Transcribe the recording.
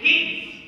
peace.